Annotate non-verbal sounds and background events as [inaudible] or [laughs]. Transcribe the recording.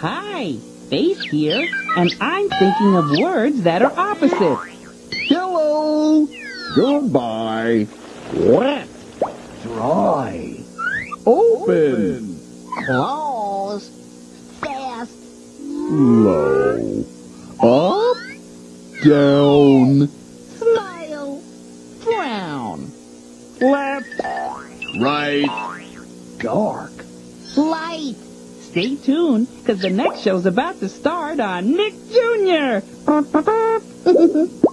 Hi, Face here, and I'm thinking of words that are opposite. Hello. Goodbye. Wet. Dry. Open. Close. Fast. Low. Up. Down. Smile. Frown. Left. Right. Dark. Light. Stay tuned, because the next show's about to start on Nick Jr. [laughs]